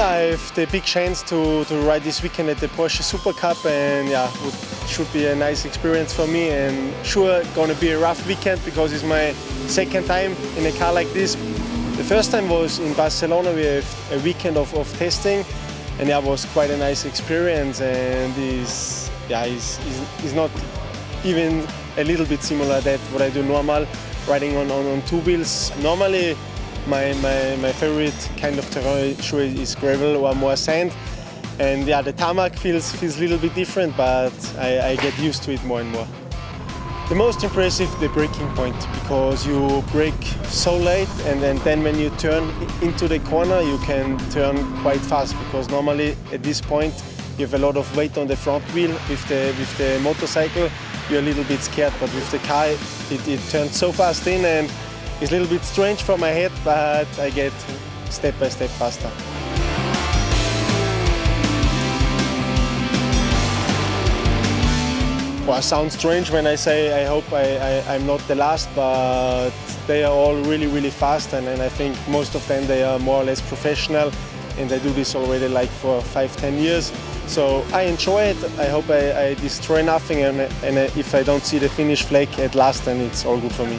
I have the big chance to, to ride this weekend at the Porsche Super Cup and yeah, it should be a nice experience for me and sure gonna be a rough weekend because it's my second time in a car like this. The first time was in Barcelona, we have a weekend of, of testing and that was quite a nice experience and is yeah, is is not even a little bit similar that what I do normal, riding on, on, on two wheels. Normally my, my, my favorite kind of terrain shoe is gravel or more sand. And yeah, the tarmac feels, feels a little bit different, but I, I get used to it more and more. The most impressive, the braking point, because you brake so late and, and then when you turn into the corner, you can turn quite fast because normally at this point you have a lot of weight on the front wheel. With the, with the motorcycle, you're a little bit scared, but with the car, it, it turns so fast in and it's a little bit strange for my head, but I get step by step faster. Well, it sounds strange when I say I hope I, am not the last, but they are all really, really fast, and, and I think most of them they are more or less professional, and they do this already like for five, ten years. So I enjoy it. I hope I, I destroy nothing, and, and if I don't see the finish flag at last, then it's all good for me.